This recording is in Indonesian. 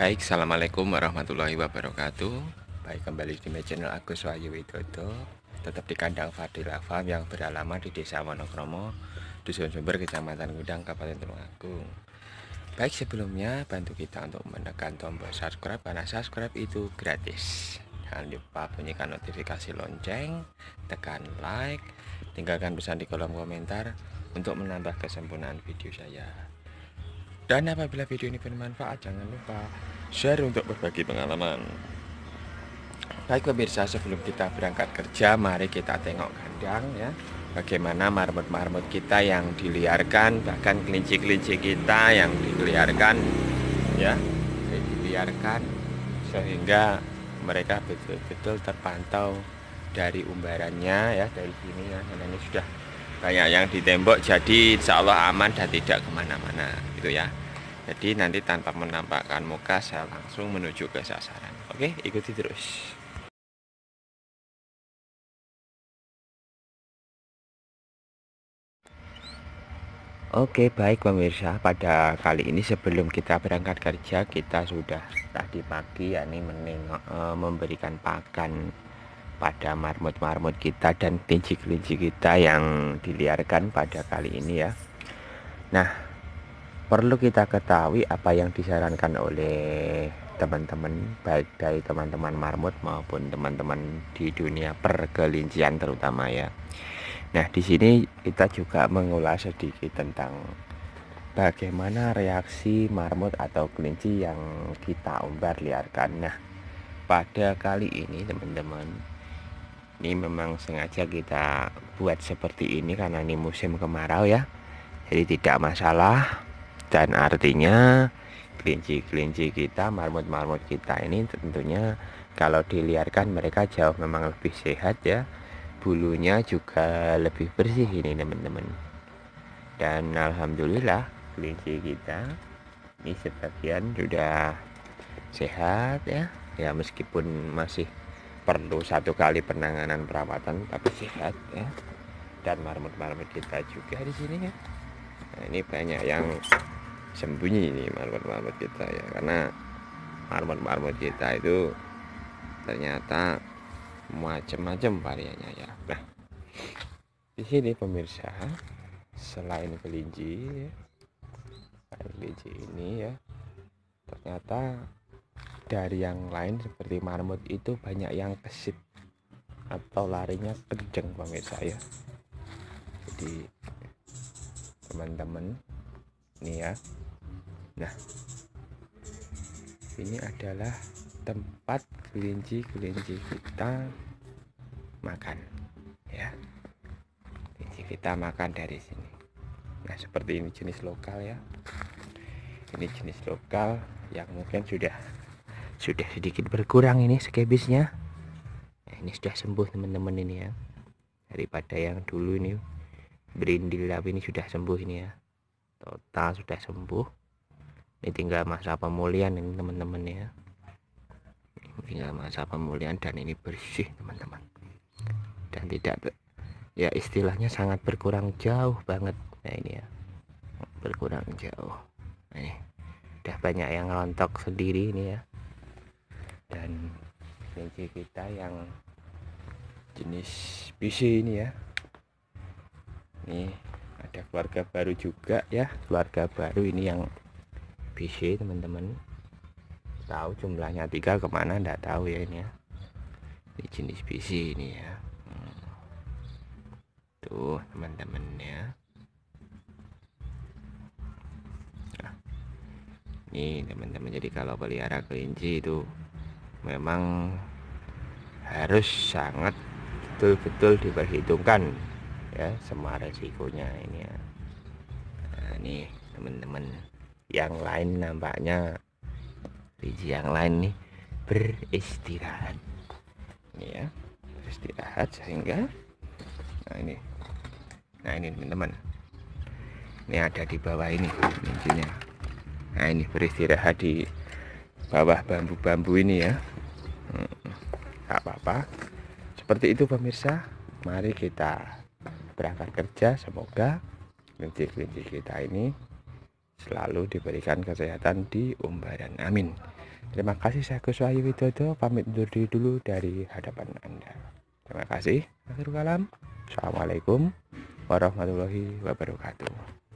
Baik, Assalamualaikum warahmatullahi wabarakatuh. Baik, kembali di channel Agus Wahyu Widodo. Tetap di kandang Fadila Farm yang beralamat di Desa Wonokromo Dusun Sumber, Kecamatan Gudang, Kabupaten Tulungagung Baik, sebelumnya bantu kita untuk menekan tombol subscribe Karena subscribe itu gratis. Jangan lupa bunyikan notifikasi lonceng Tekan like Tinggalkan pesan di kolom komentar Untuk menambah kesempurnaan video saya dan apabila video ini bermanfaat, jangan lupa share untuk berbagi pengalaman. Baik pemirsa, sebelum kita berangkat kerja, mari kita tengok kandang ya. Bagaimana marmut-marmut kita yang diliarkan, bahkan kelinci-kelinci kita yang diliarkan ya, diliarkan sehingga mereka betul-betul terpantau dari umbarannya ya dari sini ya karena ini sudah banyak yang di tembok jadi insya Allah aman dan tidak ke mana-mana gitu ya jadi nanti tanpa menampakkan muka saya langsung menuju ke sasaran. Oke ikuti terus. Oke baik pemirsa. Pada kali ini sebelum kita berangkat kerja kita sudah tadi pagi ya ini menengok e, memberikan pakan pada marmut-marmut kita dan kelinci-kelinci kita yang diliarkan pada kali ini ya. Nah perlu kita ketahui apa yang disarankan oleh teman-teman baik dari teman-teman marmut maupun teman-teman di dunia perkelincian terutama ya. Nah, di sini kita juga mengulas sedikit tentang bagaimana reaksi marmut atau kelinci yang kita umbar liarkan. Nah, pada kali ini teman-teman ini memang sengaja kita buat seperti ini karena ini musim kemarau ya. Jadi tidak masalah dan artinya kelinci-kelinci kita marmut-marmut kita ini tentunya kalau diliarkan mereka jauh memang lebih sehat ya. Bulunya juga lebih bersih ini teman-teman. Dan alhamdulillah kelinci kita ini sebagian sudah sehat ya. Ya meskipun masih perlu satu kali penanganan perawatan tapi sehat ya. Dan marmut-marmut kita juga di sini ya. Nah, ini banyak yang sembunyi ini marmut-marmut kita ya. Karena marmut-marmut kita itu ternyata macam-macam variannya ya. Nah di sini pemirsa selain kelinci ya, kelinci ini ya ternyata dari yang lain seperti marmut itu banyak yang kesit atau larinya kenceng pemirsa ya. Jadi teman-teman ini ya nah ini adalah tempat kelinci-kelinci kita makan ya. Kelinci kita makan dari sini. Nah seperti ini jenis lokal ya. Ini jenis lokal yang mungkin sudah sudah sedikit berkurang ini skebisnya nah, ini sudah sembuh teman-teman ini ya. Daripada yang dulu ini berindil tapi ini sudah sembuh ini ya. Total sudah sembuh tinggal masa pemulihan ini teman-teman ya. Ini tinggal masa pemulihan dan ini bersih teman-teman. Dan tidak ya istilahnya sangat berkurang jauh banget. Nah ini ya. Berkurang jauh. Nah, ini. Udah banyak yang rontok sendiri ini ya. Dan kelinci kita yang jenis PC ini ya. Ini ada keluarga baru juga ya. Keluarga baru ini yang BC teman-teman. Tahu jumlahnya tiga ke mana? Enggak tahu ya ini ya. Ini jenis BC ini ya. Hmm. tuh teman-teman ya. Nah, ini teman-teman jadi kalau pelihara kelinci itu memang harus sangat betul-betul diperhitungkan ya semua resikonya ini ya. Nah, ini teman-teman yang lain nampaknya biji yang lain nih beristirahat. Ini ya beristirahat sehingga nah ini nah ini teman-teman. Ini ada di bawah ini bijinya nah ini beristirahat di bawah bambu-bambu ini ya. Hmm, apa-apa. Seperti itu pemirsa. Mari kita berangkat kerja. Semoga kelinci-kelinci kita ini selalu diberikan kesehatan di umbaran amin Terima kasih saya Gus Wahyu Widodo pamit undur diri dulu dari hadapan Anda. Terima kasih. Akhirul kalam. Assalamualaikum warahmatullahi wabarakatuh.